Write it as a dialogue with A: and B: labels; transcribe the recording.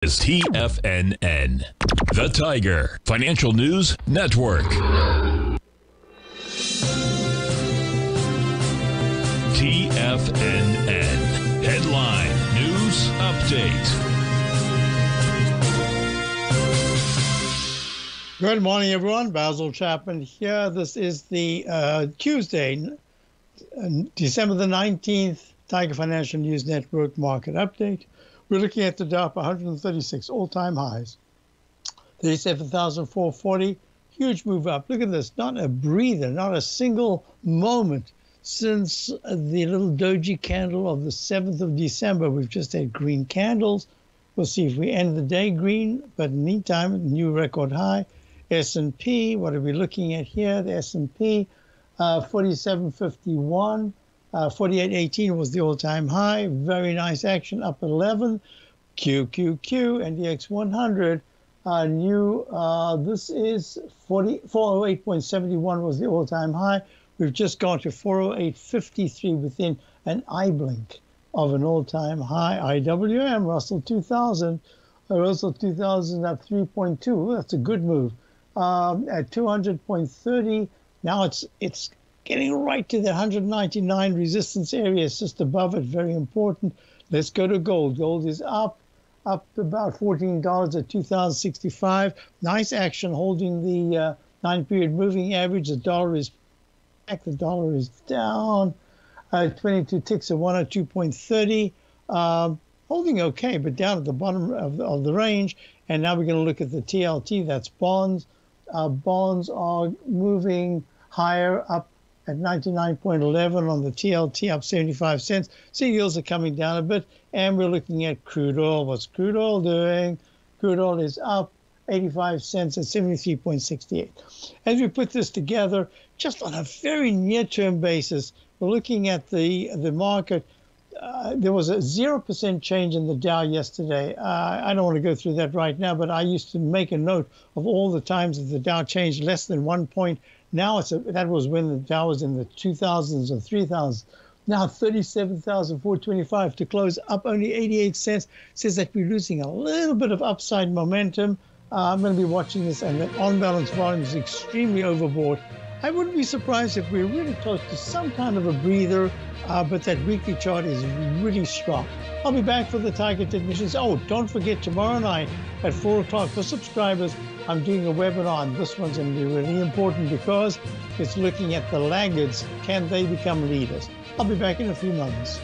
A: is TFNN, the Tiger Financial News Network. TFNN Headline News Update.
B: Good morning, everyone. Basil Chapman here. This is the uh, Tuesday, December the 19th, Tiger Financial News Network Market Update. We're looking at the Dow 136 all-time highs. 37,440, huge move up. Look at this, not a breather, not a single moment since the little doji candle of the 7th of December. We've just had green candles. We'll see if we end the day green, but in the meantime, new record high. S&P, what are we looking at here? The S&P, uh, 4751. Uh, 48.18 was the all-time high. Very nice action, up 11. QQQ and the X100 uh, new. Uh, this is 40, 408.71 was the all-time high. We've just gone to 408.53 within an eye blink of an all-time high. IWM Russell 2000, uh, Russell 2000 up 3.2. That's a good move. Um, at 200.30. Now it's it's getting right to the 199 resistance area. Just above it. Very important. Let's go to gold. Gold is up, up about $14 at 2065. Nice action holding the uh, nine period moving average. The dollar is back. The dollar is down. Uh, 22 ticks at 102.30. Um, holding okay, but down at the bottom of the, of the range. And now we're going to look at the TLT. That's bonds. Uh, bonds are moving higher up at 99.11 on the TLT, up 75 cents. Sea yields are coming down a bit, and we're looking at crude oil. What's crude oil doing? Crude oil is up 85 cents at 73.68. As we put this together, just on a very near-term basis, we're looking at the the market. Uh, there was a zero percent change in the Dow yesterday. Uh, I don't want to go through that right now, but I used to make a note of all the times that the Dow changed less than one point now it's a, that was when the Dow was in the 2000s or 3000s. Now 37,425 to close up only 88 cents says that we're losing a little bit of upside momentum. Uh, I'm going to be watching this, and the on balance volume is extremely overbought. I wouldn't be surprised if we're really close to some kind of a breather, uh, but that weekly chart is really strong. I'll be back for the Tiger Technicians. Oh, don't forget tomorrow night at 4 o'clock for subscribers. I'm doing a webinar, and this one's going to be really important because it's looking at the laggards. Can they become leaders? I'll be back in a few moments.